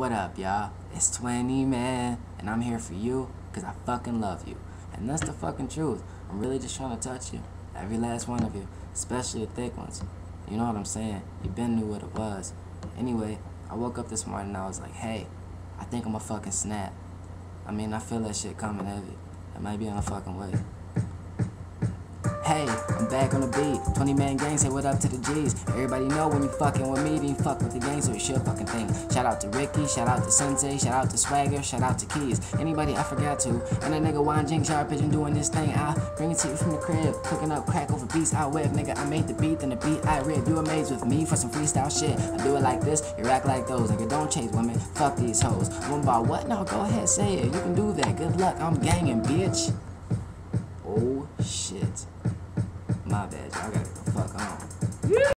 What up, y'all? It's 20, man, and I'm here for you because I fucking love you. And that's the fucking truth. I'm really just trying to touch you. Every last one of you, especially the thick ones. You know what I'm saying? You been knew what it was. Anyway, I woke up this morning and I was like, hey, I think I'm a fucking snap. I mean, I feel that shit coming heavy. It might be on a fucking way. Hey, I'm back on the beat. 20 man gang say what up to the G's. Everybody know when you fucking with me, then you fuck with the gang, so you should fucking think. Shout out to Ricky, shout out to Sensei, shout out to Swagger, shout out to Keys. Anybody I forgot to. And that nigga Juan Jing, Sharp Pigeon doing this thing. I bring it to you from the crib. Cooking up crack over beats out whip. nigga. I made the beat, then the beat I rip. You amazed with me for some freestyle shit. I do it like this, you act like those. Nigga, don't chase women, fuck these hoes. One about what? No, go ahead, say it. You can do that. Good luck, I'm gangin', bitch. My bad, y'all gotta the fuck on.